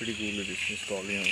pretty good with this installation.